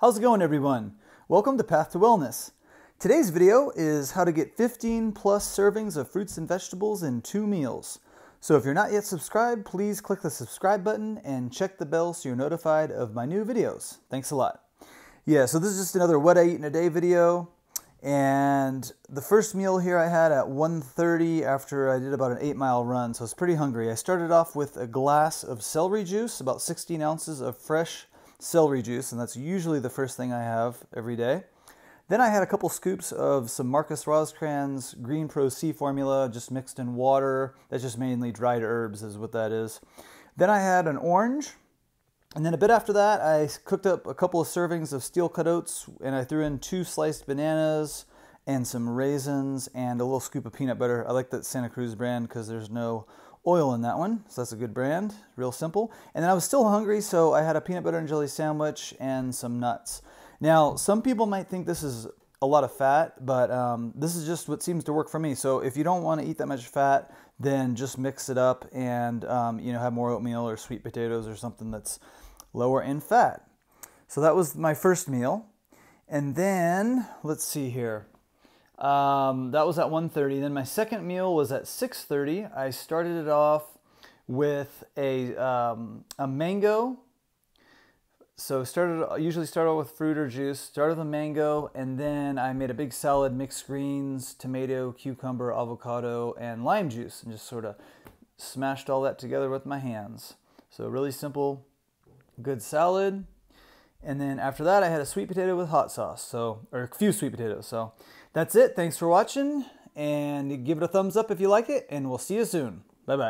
How's it going everyone? Welcome to Path to Wellness. Today's video is how to get 15 plus servings of fruits and vegetables in two meals. So if you're not yet subscribed, please click the subscribe button and check the bell so you're notified of my new videos. Thanks a lot. Yeah, so this is just another what I eat in a day video. And the first meal here I had at 1.30 after I did about an eight mile run, so I was pretty hungry. I started off with a glass of celery juice, about 16 ounces of fresh celery juice, and that's usually the first thing I have every day. Then I had a couple scoops of some Markus Rothkranz Green Pro C formula, just mixed in water. That's just mainly dried herbs, is what that is. Then I had an orange, and then a bit after that, I cooked up a couple of servings of steel cut oats, and I threw in two sliced bananas and some raisins and a little scoop of peanut butter. I like that Santa Cruz brand because there's no oil in that one, so that's a good brand, real simple. And then I was still hungry, so I had a peanut butter and jelly sandwich and some nuts. Now, some people might think this is a lot of fat, but um, this is just what seems to work for me. So if you don't want to eat that much fat, then just mix it up and um, you know have more oatmeal or sweet potatoes or something that's lower in fat. So that was my first meal. And then let's see here. Um, that was at 1.30. Then my second meal was at 6.30. I started it off with a, um, a mango. So started usually start off with fruit or juice. Started with a mango, and then I made a big salad, mixed greens, tomato, cucumber, avocado, and lime juice, and just sort of smashed all that together with my hands. So really simple, good salad. And then after that, I had a sweet potato with hot sauce. So, or a few sweet potatoes. So that's it. Thanks for watching and give it a thumbs up if you like it and we'll see you soon. Bye bye.